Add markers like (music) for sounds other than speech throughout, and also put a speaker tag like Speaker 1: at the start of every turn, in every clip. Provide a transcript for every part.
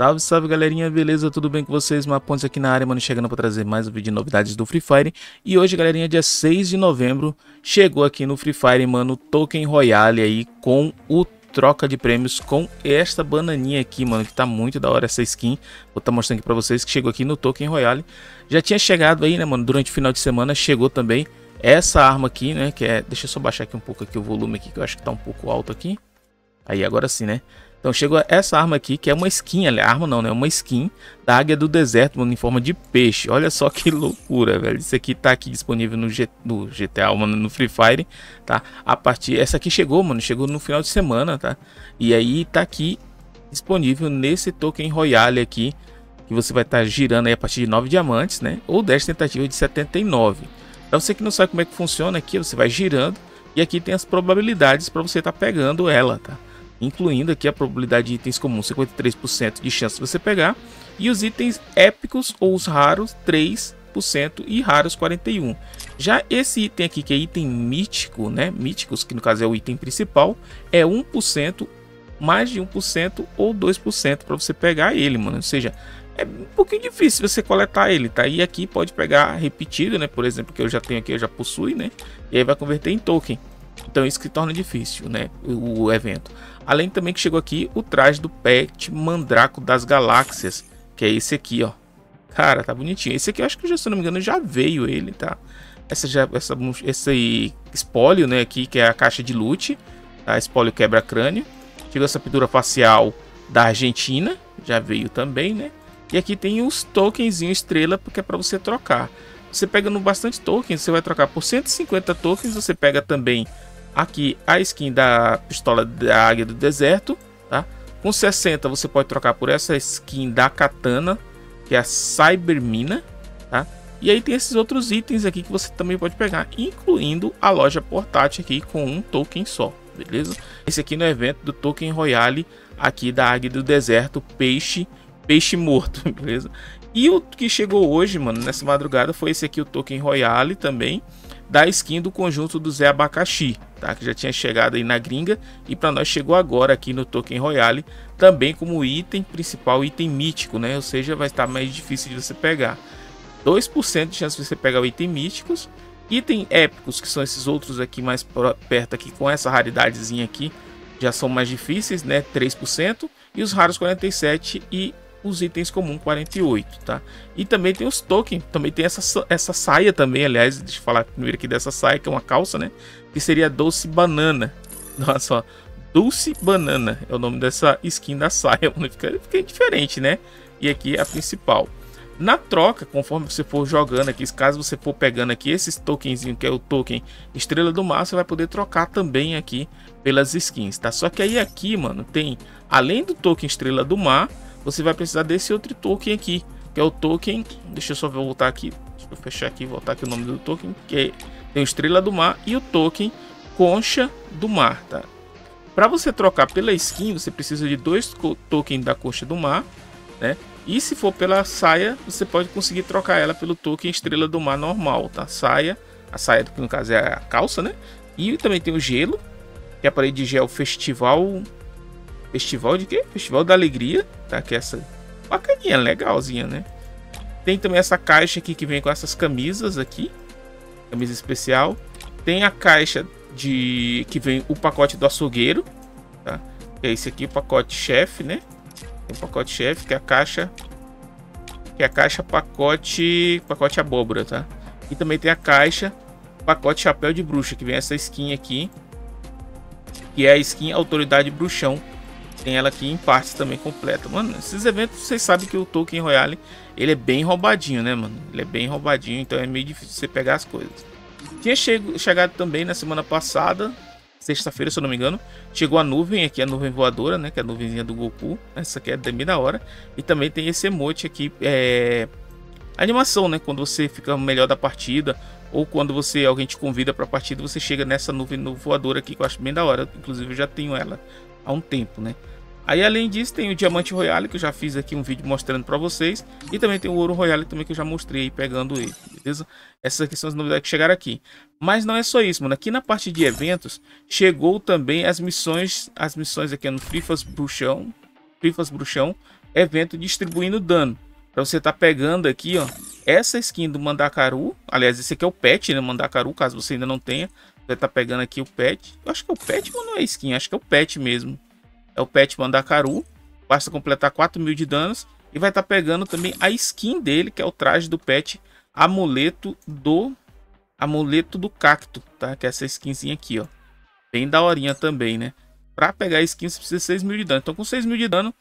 Speaker 1: Salve, salve galerinha, beleza? Tudo bem com vocês? Mapontes aqui na área, mano, chegando para trazer mais um vídeo de novidades do Free Fire. E hoje, galerinha, dia 6 de novembro, chegou aqui no Free Fire, mano, Token Royale aí com o troca de prêmios com esta bananinha aqui, mano, que tá muito da hora essa skin. Vou estar tá mostrando aqui pra vocês que chegou aqui no Token Royale. Já tinha chegado aí, né, mano, durante o final de semana chegou também essa arma aqui, né, que é... Deixa eu só baixar aqui um pouco aqui o volume aqui, que eu acho que tá um pouco alto aqui. Aí, agora sim, né? Então chegou essa arma aqui, que é uma skin, ali, arma não, né? Uma skin da Águia do Deserto, mano, em forma de peixe. Olha só que (laughs) loucura, velho. Isso aqui tá aqui disponível no, G, no GTA, mano, no Free Fire, tá? A partir... Essa aqui chegou, mano, chegou no final de semana, tá? E aí tá aqui disponível nesse token Royale aqui, que você vai estar tá girando aí a partir de 9 diamantes, né? Ou 10 tentativas de 79. Pra você que não sabe como é que funciona aqui, você vai girando e aqui tem as probabilidades para você estar tá pegando ela, tá? Incluindo aqui a probabilidade de itens comuns, 53% de chance de você pegar, e os itens épicos ou os raros, 3% e raros 41. Já esse item aqui, que é item mítico, né? Míticos, que no caso é o item principal, é 1%, mais de 1% ou 2% para você pegar ele, mano. Ou seja, é um pouquinho difícil você coletar ele, tá? E aqui pode pegar repetido, né? Por exemplo, que eu já tenho aqui, eu já possui, né? E aí vai converter em token. Então isso que torna difícil, né? O, evento. Além também que chegou aqui o traje do Pet Mandraco das Galáxias, que é esse aqui, ó. Cara, tá bonitinho. Esse aqui eu acho que, se não me engano, já veio ele, tá? Essa já, essa, esse espólio, né, aqui, que é a caixa de loot, tá? Espólio quebra-crânio. Chegou essa pintura facial da Argentina, já veio também, né? E aqui tem os tokenzinho estrela, porque é para você trocar. Você pega no bastante tokens, você vai trocar por 150 tokens, você pega também aqui a skin da pistola da Águia do Deserto, tá? Com 60 você pode trocar por essa skin da Katana, que é a Cybermina, tá? E aí tem esses outros itens aqui que você também pode pegar, incluindo a loja portátil aqui com um token só, beleza? Esse aqui no evento do Token Royale aqui da Águia do Deserto, peixe, peixe morto, (laughs) beleza? E o que chegou hoje, mano, nessa madrugada foi esse aqui, o Token Royale também, da skin do conjunto do Zé Abacaxi, tá? Que já tinha chegado aí na gringa e para nós chegou agora aqui no Token Royale, também como item principal, item mítico, né? Ou seja, vai estar mais difícil de você pegar. 2% de chance de você pegar o item míticos, item épicos, que são esses outros aqui mais perto aqui com essa raridadezinha aqui, já são mais difíceis, né? 3%, e os raros 47 e os itens comum 48, tá? E também tem os tokens, também tem essa, essa saia também, aliás, deixa eu falar primeiro aqui dessa saia, que é uma calça, né? Que seria Doce Banana. Nossa, ó, Dulce Banana é o nome dessa skin da saia, (laughs) fica, fica diferente, né? E aqui é a principal. Na troca, conforme você for jogando aqui, caso você for pegando aqui esses tokenzinho que é o token Estrela do Mar, você vai poder trocar também aqui pelas skins, tá? Só que aí aqui, mano, tem além do token Estrela do Mar, você vai precisar desse outro token aqui, que é o token, deixa eu só voltar aqui, deixa eu fechar aqui, voltar aqui o nome do token, que é, tem o Estrela do Mar e o token Concha do Mar, tá? Para você trocar pela skin, você precisa de dois tokens da Concha do Mar, né? E se for pela saia, você pode conseguir trocar ela pelo token Estrela do Mar normal, tá? Saia, a saia que no caso é a calça, né? E também tem o gelo, que é a parede de gel Festival Festival de quê? Festival da Alegria, tá? Que é essa bacaninha, legalzinha, né? Tem também essa caixa aqui que vem com essas camisas aqui. Camisa especial. Tem a caixa de que vem o pacote do açougueiro, tá? Que é esse aqui, o pacote chefe, né? Tem o pacote chefe, que é a caixa que é a caixa pacote pacote abóbora, tá? E também tem a caixa pacote chapéu de bruxa, que vem essa skin aqui, que é a skin autoridade bruxão tem ela aqui em partes também completa. Mano, esses eventos vocês sabem que o Token Royale ele é bem roubadinho, né, mano? Ele é bem roubadinho, então é meio difícil você pegar as coisas. Tinha chego, chegado também na semana passada, sexta-feira, se eu não me engano, chegou a nuvem aqui, a nuvem voadora, né? Que é a nuvenzinha do Goku. Essa aqui é bem da hora. E também tem esse emote aqui, é... Animação, né? Quando você fica melhor da partida ou quando você alguém te convida para partida, você chega nessa nuvem voadora aqui que eu acho bem da hora. Inclusive eu já tenho ela há um tempo, né? Aí além disso tem o Diamante Royale que eu já fiz aqui um vídeo mostrando para vocês e também tem o Ouro Royale também que eu já mostrei aí pegando ele, beleza? Essas aqui são as novidades que chegaram aqui. Mas não é só isso, mano. Aqui na parte de eventos chegou também as missões, as missões aqui no Frifas Bruxão, Trifas Bruxão, evento distribuindo dano. Pra você tá pegando aqui, ó, essa skin do Mandacaru, aliás, esse aqui é o pet, né, Mandacaru, caso você ainda não tenha. Você tá pegando aqui o pet. Eu acho que é o pet, mas não é skin, acho que é o pet mesmo. É o pet Mandacaru. Basta completar 4 mil de danos. E vai estar tá pegando também a skin dele, que é o traje do pet Amuleto do Amuleto do Cacto, tá? Que é essa skinzinha aqui, ó. Bem daorinha também, né? Pra pegar a skin você precisa de 6 mil de dano. Então com 6 mil de dano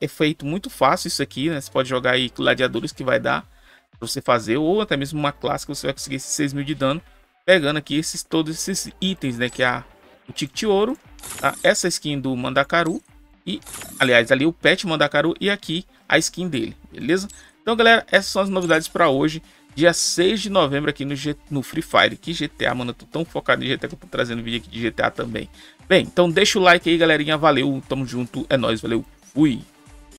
Speaker 1: é feito muito fácil isso aqui, né? Você pode jogar aí gladiadores que vai dar pra você fazer. Ou até mesmo uma classe que você vai conseguir esses 6 mil de dano. Pegando aqui esses, todos esses itens, né? Que é a, o ticket ouro, tá? essa skin do Mandacaru. E, aliás, ali o pet Mandacaru e aqui a skin dele, beleza? Então, galera, essas são as novidades para hoje. Dia 6 de novembro aqui no, G no Free Fire. Que GTA, mano. Eu tô tão focado em GTA que eu tô trazendo vídeo aqui de GTA também. Bem, então deixa o like aí, galerinha. Valeu, tamo junto. É nóis, valeu. Fui.